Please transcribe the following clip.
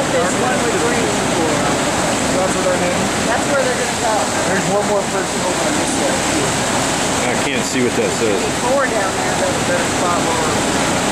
got this one with green. That's where they're heading? That's where they're going to go. There's one more person over on this side. I can't see what that says. Four down there, that's a better spot